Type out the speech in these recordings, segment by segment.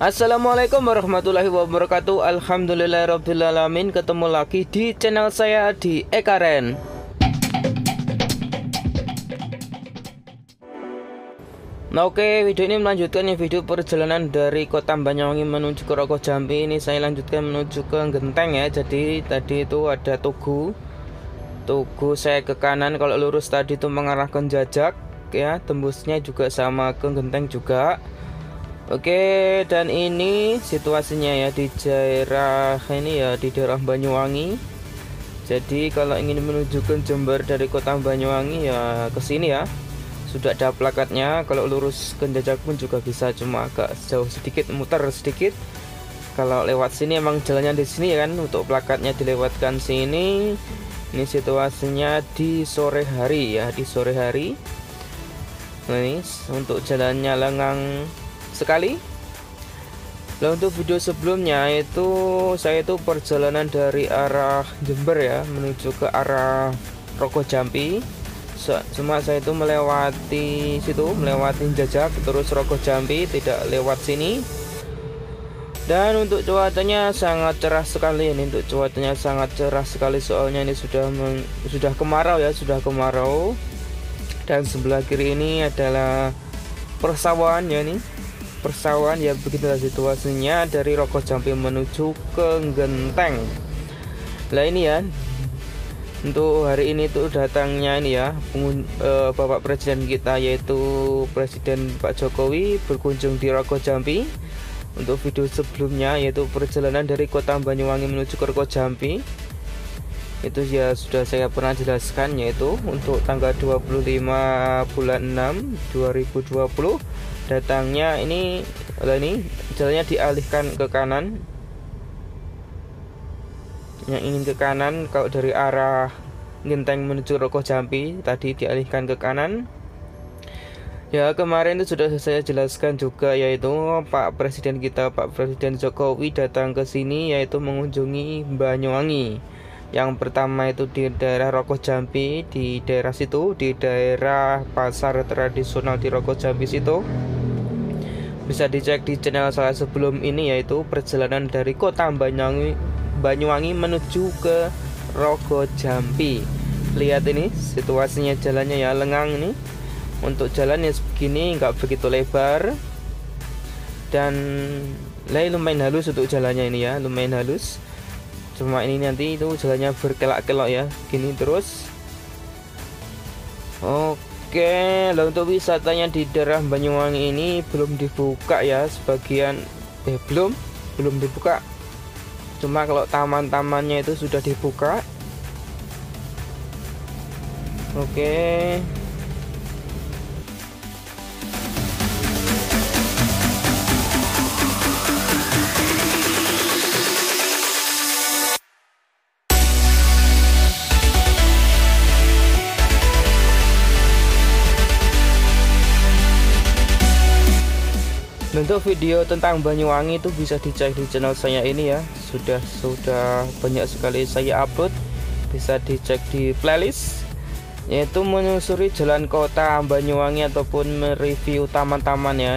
Assalamualaikum warahmatullahi wabarakatuh. Alhamdulillahirrabbilalamin Ketemu lagi di channel saya di Ekaren. Nah oke video ini melanjutkan ya video perjalanan dari kota Banyuwangi menuju ke Roko Jambi. Ini saya lanjutkan menuju ke Genteng ya. Jadi tadi itu ada Tugu. Tugu saya ke kanan. Kalau lurus tadi itu mengarahkan jajak ya. Tembusnya juga sama ke Genteng juga Oke, dan ini situasinya ya di daerah ini ya di daerah Banyuwangi. Jadi kalau ingin menuju ke Jember dari kota Banyuwangi ya ke sini ya. Sudah ada plakatnya. Kalau lurus ke pun juga bisa, cuma agak jauh sedikit, muter sedikit. Kalau lewat sini emang jalannya di sini ya kan untuk plakatnya dilewatkan sini. Ini situasinya di sore hari ya, di sore hari. Nah, ini untuk jalannya lengang sekali. Nah untuk video sebelumnya itu saya itu perjalanan dari arah Jember ya menuju ke arah Roko Jampi. Cuma saya itu melewati situ, melewati Jajak terus Roko Jampi tidak lewat sini. Dan untuk cuacanya sangat cerah sekali ini untuk cuacanya sangat cerah sekali soalnya ini sudah sudah kemarau ya sudah kemarau. Dan sebelah kiri ini adalah persawahan ya nih persawahan ya begitulah situasinya dari Roko Jampi menuju ke Genteng. Lah ini ya untuk hari ini tuh datangnya ini ya pengun, uh, Bapak Presiden kita yaitu Presiden Pak Jokowi berkunjung di Roko Jampi. Untuk video sebelumnya yaitu perjalanan dari kota Banyuwangi menuju ke Jampi itu ya sudah saya pernah jelaskan yaitu untuk tanggal 25 bulan 6 2020 datangnya ini lah ini jalannya dialihkan ke kanan. Yang ingin ke kanan kalau dari arah Genteng menuju Roko Jampi tadi dialihkan ke kanan. Ya kemarin itu sudah saya jelaskan juga yaitu Pak Presiden kita Pak Presiden Jokowi datang ke sini yaitu mengunjungi Banyuwangi yang pertama itu di daerah Roko Jambi di daerah situ di daerah pasar tradisional di Roko Jambi situ. Bisa dicek di channel saya sebelum ini yaitu perjalanan dari kota Banyuwangi Banyuwangi menuju ke Roko Jambi. Lihat ini situasinya jalannya ya lengang ini. Untuk jalan yang begini nggak begitu lebar. Dan lumayan halus untuk jalannya ini ya lumayan halus cuma ini nanti itu jalannya berkelak-kelok ya. Gini terus. Oke lalu untuk wisatanya di daerah Banyuwangi ini belum dibuka ya. Sebagian eh belum belum dibuka. Cuma kalau taman-tamannya itu sudah dibuka. Oke untuk video tentang Banyuwangi itu bisa dicek di channel saya ini ya. Sudah sudah banyak sekali saya upload. Bisa dicek di playlist yaitu menyusuri jalan kota Banyuwangi ataupun mereview taman-taman ya.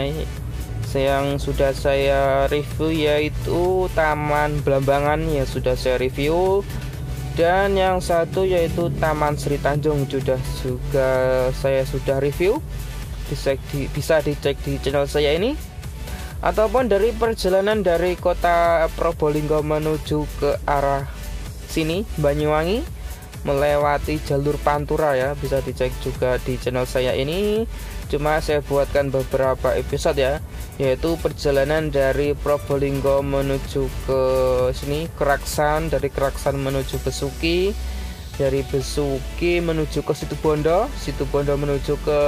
Yang sudah saya review yaitu Taman Belambangan ya sudah saya review. Dan yang satu yaitu Taman Sri Tanjung sudah juga saya sudah review. Bisa, di, bisa dicek di channel saya ini ataupun dari perjalanan dari kota Probolinggo menuju ke arah sini Banyuwangi melewati jalur Pantura ya. Bisa dicek juga di channel saya ini. Cuma saya buatkan beberapa episode ya yaitu perjalanan dari Probolinggo menuju ke sini Keraksan dari Keraksan menuju Besuki dari Besuki menuju ke Situbondo Situbondo menuju ke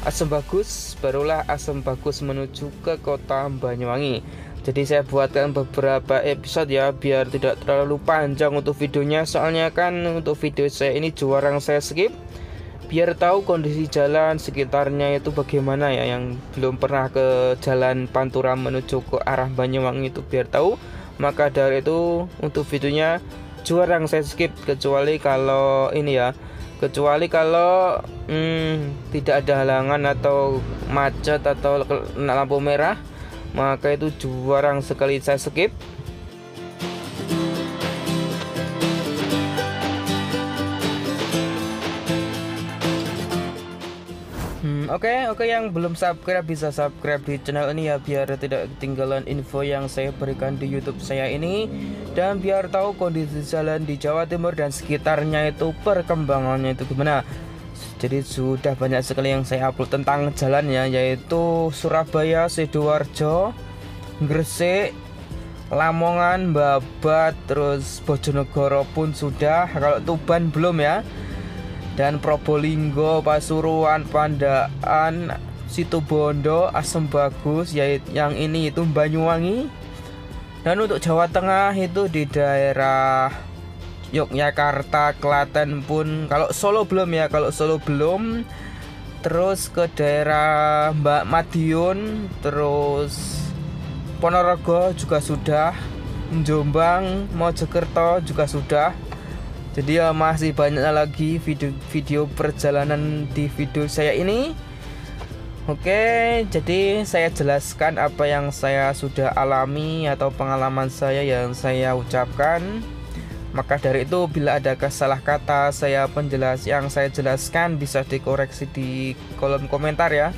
Asam Bagus barulah Asam Bagus menuju ke kota Banyuwangi. Jadi saya buatkan beberapa episode ya biar tidak terlalu panjang untuk videonya. Soalnya kan untuk video saya ini jarang saya skip. Biar tahu kondisi jalan sekitarnya itu bagaimana ya yang belum pernah ke jalan Pantura menuju ke arah Banyuwangi itu biar tahu. Maka dari itu untuk videonya jarang saya skip kecuali kalau ini ya kecuali kalau hmm, tidak ada halangan atau macet atau lampu merah maka itu jarang sekali saya skip Oke, okay, oke okay, yang belum subscribe bisa subscribe di channel ini ya biar tidak ketinggalan info yang saya berikan di YouTube saya ini dan biar tahu kondisi jalan di Jawa Timur dan sekitarnya itu perkembangannya itu gimana. Jadi sudah banyak sekali yang saya upload tentang jalannya yaitu Surabaya, Sidoarjo, Gresik, Lamongan, Babat, terus Bojonegoro pun sudah. Kalau Tuban belum ya dan Probolinggo, Pasuruan, Pandaan, Situbondo, Asem Bagus, yaitu yang ini itu Banyuwangi. Dan untuk Jawa Tengah itu di daerah Yogyakarta, Klaten pun kalau Solo belum ya, kalau Solo belum. Terus ke daerah Mbak Madiun, terus Ponorogo juga sudah, Jombang, Mojokerto juga sudah jadi ya masih banyak lagi video-video perjalanan di video saya ini. Oke jadi saya jelaskan apa yang saya sudah alami atau pengalaman saya yang saya ucapkan. Maka dari itu bila ada kesalah kata saya penjelas yang saya jelaskan bisa dikoreksi di kolom komentar ya.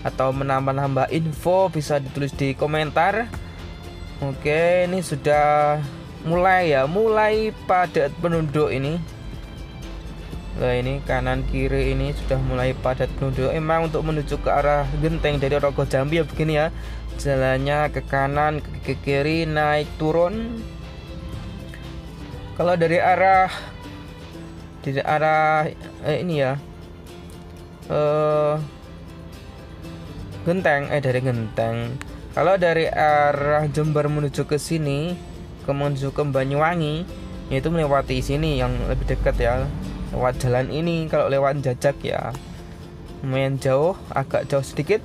Atau menambah-nambah info bisa ditulis di komentar. Oke ini sudah mulai ya mulai padat penduduk ini. Nah ini kanan kiri ini sudah mulai padat penduduk. Emang untuk menuju ke arah genteng dari Rogo Jambi ya begini ya. Jalannya ke kanan ke kiri naik turun. Kalau dari arah Dari arah eh, ini ya eh, Genteng eh dari genteng. Kalau dari arah Jember menuju ke sini ke menuju ke Banyuwangi yaitu melewati sini yang lebih dekat ya. Lewat jalan ini kalau lewat jajak ya lumayan jauh agak jauh sedikit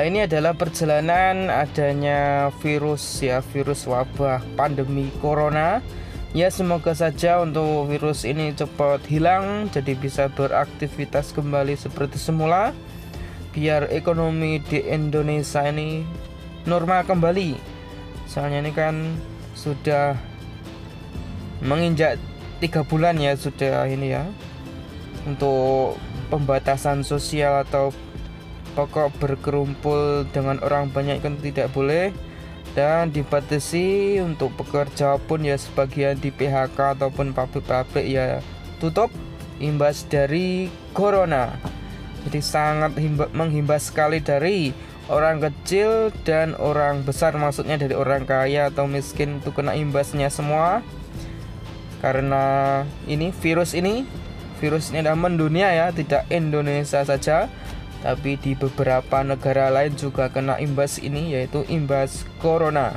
Ini adalah perjalanan adanya virus ya, virus wabah pandemi corona. Ya, semoga saja untuk virus ini cepat hilang jadi bisa beraktivitas kembali seperti semula biar ekonomi di Indonesia ini normal kembali. Soalnya ini kan sudah menginjak tiga bulan ya sudah ini ya untuk pembatasan sosial atau pokok berkerumpul dengan orang banyak kan tidak boleh. Dan dibatasi untuk pekerja pun ya sebagian di PHK ataupun pabrik-pabrik ya tutup imbas dari corona. Jadi sangat menghimbas sekali dari orang kecil dan orang besar maksudnya dari orang kaya atau miskin itu kena imbasnya semua. Karena ini virus ini virus ini adalah mendunia ya tidak Indonesia saja tapi di beberapa negara lain juga kena imbas ini yaitu imbas corona.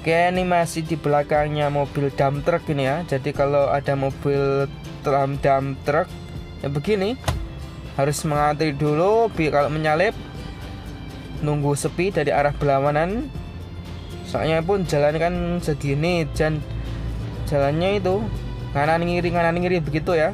Oke ini masih di belakangnya mobil dump truck ini ya. Jadi kalau ada mobil dump, dump truck ya begini. Harus mengantri dulu kalau menyalip nunggu sepi dari arah berlawanan. Soalnya pun jalan kan segini dan jalannya itu kanan kiri kanan kiri begitu ya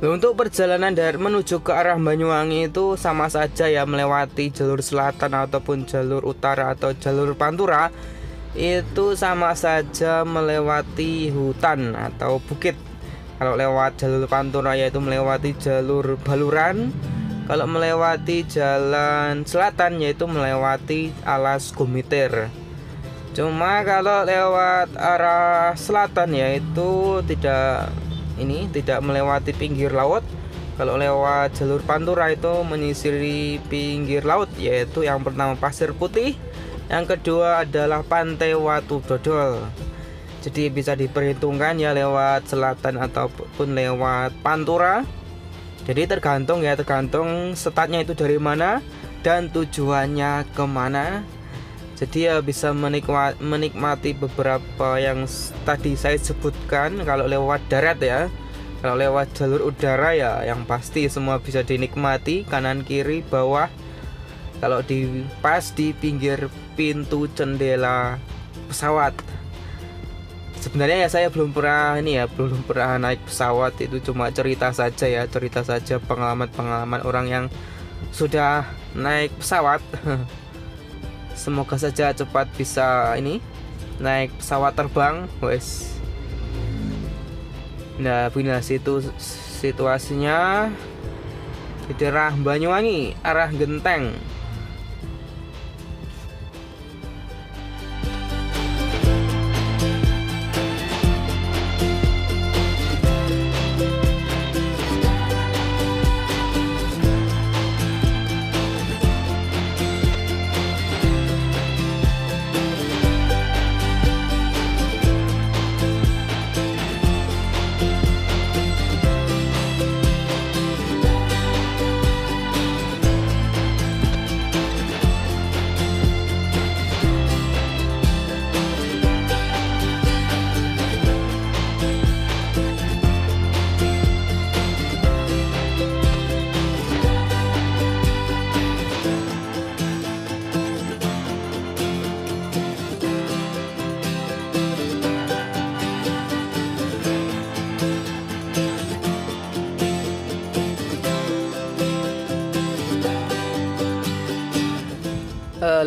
untuk perjalanan dari menuju ke arah Banyuwangi itu sama saja ya melewati jalur selatan ataupun jalur utara atau jalur pantura itu sama saja melewati hutan atau bukit. Kalau lewat jalur pantura yaitu melewati jalur baluran, kalau melewati jalan selatan yaitu melewati alas gumiter. Cuma kalau lewat arah selatan yaitu tidak ini tidak melewati pinggir laut. Kalau lewat jalur pantura itu menyisiri pinggir laut yaitu yang pertama pasir putih. Yang kedua adalah pantai Watu Dodol. Jadi bisa diperhitungkan ya lewat selatan ataupun lewat pantura. Jadi tergantung ya tergantung setatnya itu dari mana dan tujuannya ke mana jadi ya bisa menikmati, beberapa yang tadi saya sebutkan kalau lewat darat ya. Kalau lewat jalur udara ya yang pasti semua bisa dinikmati kanan kiri bawah. Kalau di pas di pinggir pintu jendela pesawat. Sebenarnya ya saya belum pernah ini ya belum pernah naik pesawat itu cuma cerita saja ya cerita saja pengalaman-pengalaman orang yang sudah naik pesawat semoga saja cepat bisa ini naik pesawat terbang wes. Nah beginilah situ situasinya di daerah Banyuwangi arah Genteng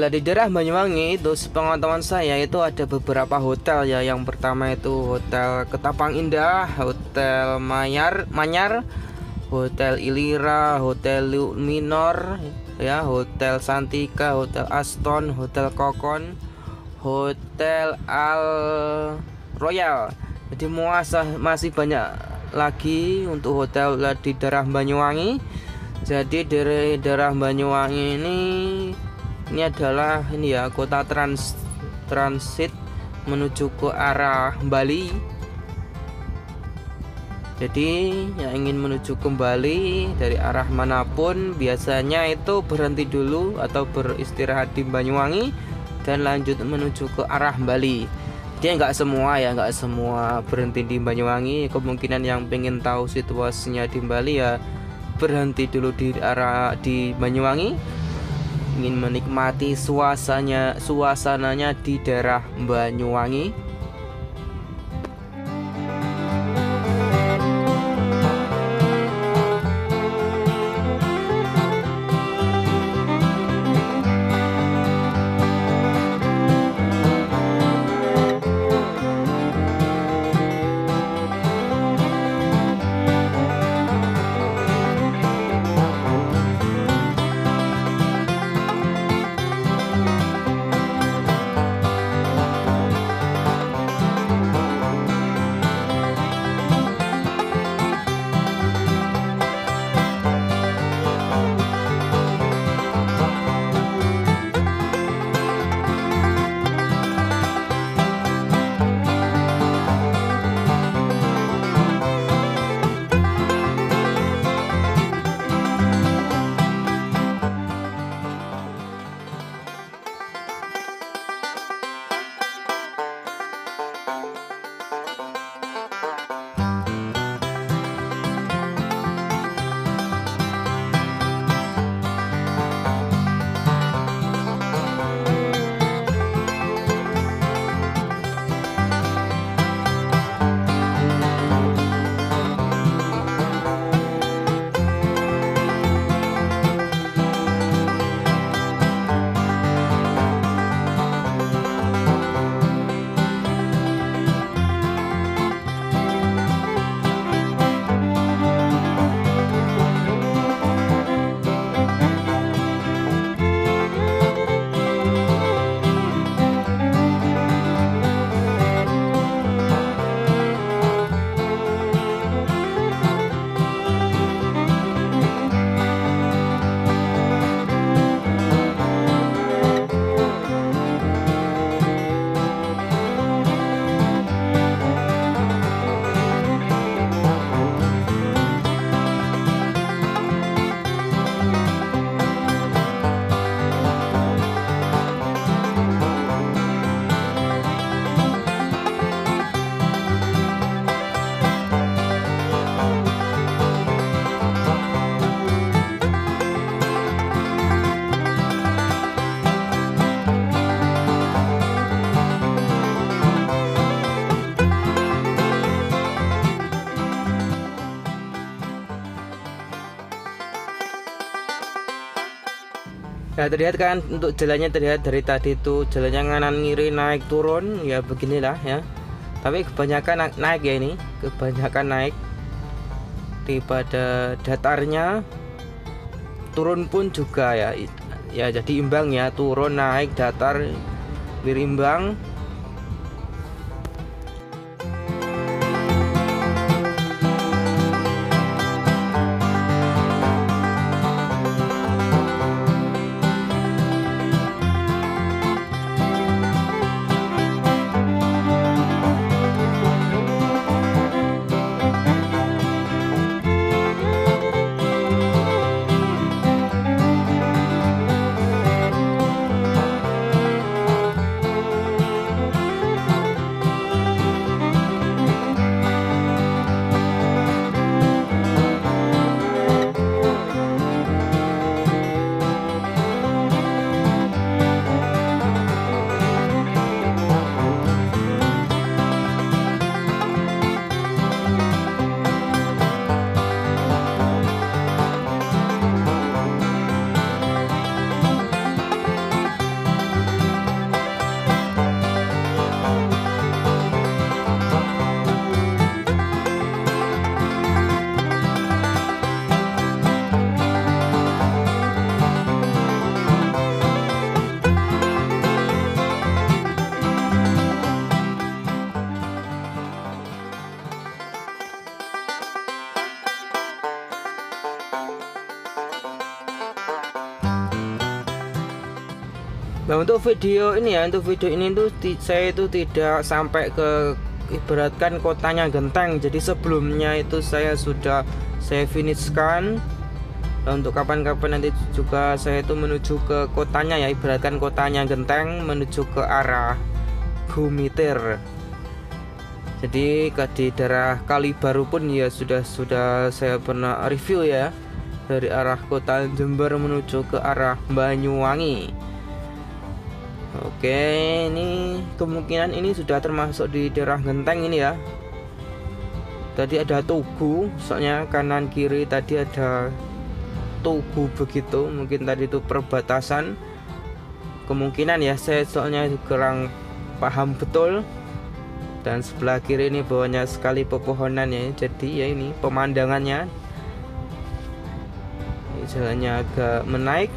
Uh, di daerah Banyuwangi itu sepengetahuan saya itu ada beberapa hotel ya. Yang pertama itu Hotel Ketapang Indah, Hotel Manyar, Manyar, Hotel Ilira, Hotel Minor, ya, Hotel Santika, Hotel Aston, Hotel Kokon, Hotel Al Royal. Jadi muasa masih banyak lagi untuk hotel di daerah Banyuwangi. Jadi dari daerah Banyuwangi ini ini adalah ini ya kota trans transit menuju ke arah Bali. Jadi yang ingin menuju kembali dari arah mana pun biasanya itu berhenti dulu atau beristirahat di Banyuwangi dan lanjut menuju ke arah Bali. Dia nggak semua ya nggak semua berhenti di Banyuwangi. Kemungkinan yang pengen tahu situasinya di Bali ya berhenti dulu di arah di Banyuwangi ingin menikmati suasananya suasananya di daerah Banyuwangi Nah terlihat kan untuk jalannya terlihat dari tadi itu jalannya kanan kiri naik turun ya beginilah ya. Tapi kebanyakan naik ya ini, kebanyakan naik daripada datarnya turun pun juga ya. Ya jadi imbang ya, turun naik datar berimbang untuk video ini ya untuk video ini tuh saya itu tidak sampai ke ibaratkan kotanya genteng. Jadi sebelumnya itu saya sudah saya finishkan. Nah, untuk kapan-kapan nanti juga saya itu menuju ke kotanya ya ibaratkan kotanya genteng menuju ke arah Gumitir jadi di daerah Kali Baru pun ya sudah sudah saya pernah review ya. Dari arah kota Jember menuju ke arah Banyuwangi Oke, ini kemungkinan ini sudah termasuk di daerah Genteng ini ya. Tadi ada tugu, soalnya kanan kiri tadi ada tugu begitu. Mungkin tadi itu perbatasan. Kemungkinan ya, saya soalnya kurang paham betul. Dan sebelah kiri ini bawahnya sekali pepohonan ya. Jadi ya ini pemandangannya. Ini jalannya agak menaik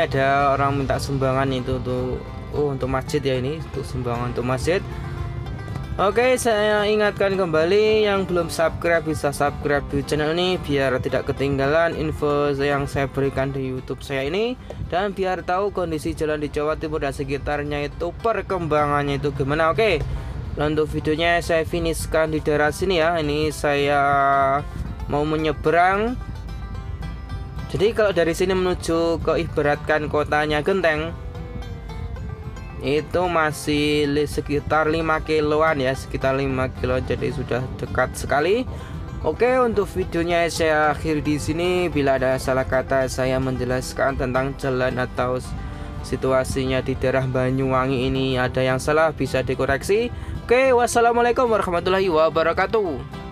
ada orang minta sumbangan itu tuh oh untuk masjid ya ini untuk sumbangan untuk masjid. Oke saya ingatkan kembali yang belum subscribe bisa subscribe di channel ini biar tidak ketinggalan info yang saya berikan di YouTube saya ini dan biar tahu kondisi jalan di Jawa Timur dan sekitarnya itu perkembangannya itu gimana. Oke untuk videonya saya finishkan di daerah sini ya ini saya mau menyeberang jadi kalau dari sini menuju ke ibaratkan kotanya Genteng itu masih sekitar 5 kiloan ya sekitar 5 kilo jadi sudah dekat sekali. Oke untuk videonya saya akhiri di sini. Bila ada salah kata saya menjelaskan tentang jalan atau situasinya di daerah Banyuwangi ini. Ada yang salah bisa dikoreksi. Oke wassalamualaikum warahmatullahi wabarakatuh